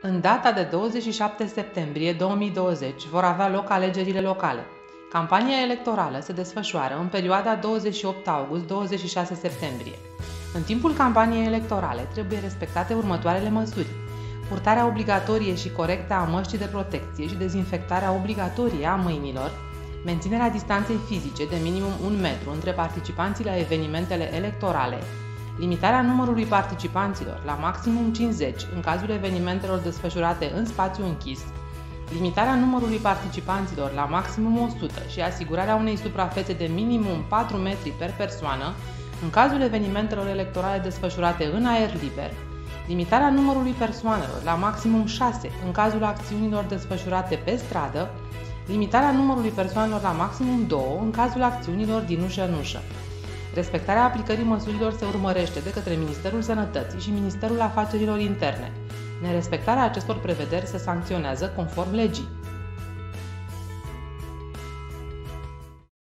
În data de 27 septembrie 2020 vor avea loc alegerile locale. Campania electorală se desfășoară în perioada 28 august-26 septembrie. În timpul campaniei electorale trebuie respectate următoarele măsuri. Purtarea obligatorie și corectă a măștii de protecție și dezinfectarea obligatorie a mâinilor, menținerea distanței fizice de minimum un metru între participanții la evenimentele electorale, limitarea numărului participanților la maximum 50 în cazul evenimentelor desfășurate în spațiu închis, limitarea numărului participanților la maximum 100 și asigurarea unei suprafețe de minimum 4 metri per persoană în cazul evenimentelor electorale desfășurate în aer liber, limitarea numărului persoanelor la maximum 6 în cazul acțiunilor desfășurate pe stradă, limitarea numărului persoanelor la maximum 2 în cazul acțiunilor din ușă în ușă. Respectarea aplicării măsurilor se urmărește de către Ministerul Sănătății și Ministerul Afacerilor Interne. Nerespectarea acestor prevederi se sancționează conform legii.